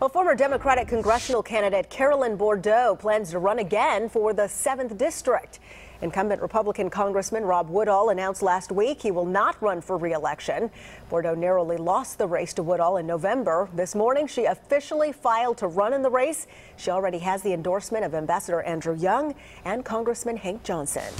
Well, former Democratic congressional candidate Carolyn Bourdeaux plans to run again for the 7th District. Incumbent Republican Congressman Rob Woodall announced last week he will not run for re-election. Bourdeaux narrowly lost the race to Woodall in November. This morning, she officially filed to run in the race. She already has the endorsement of Ambassador Andrew Young and Congressman Hank Johnson.